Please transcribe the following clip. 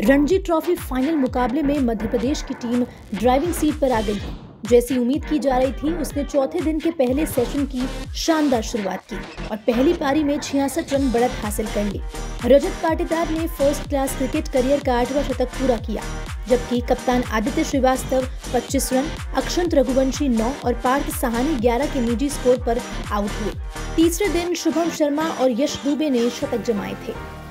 Ranji trophy final मुकाबले में मध्य प्रदेश की टीम ड्राइविंग सीट पर आ गई। है जैसी उम्मीद की जा रही थी, उसने चौथे दिन के पहले सेशन की शानदार शुरुआत की और पहली पारी में छियासठ रन बढ़त हासिल कर ली। रजत पाटीदार ने फ़र्स्ट क्लास क्रिकेट करियर का आठवां शतक पूरा किया, जबकि कप्तान आदित्य श्रीवास्तव 25 रन, अक्षंत रघुवंशी 9 और पार्थ सहानी 11 के निजी स्कोर पर आउट हुए। तीसरे दिन शुभम शर्मा और यश दुबे ने शतक जमाए थे।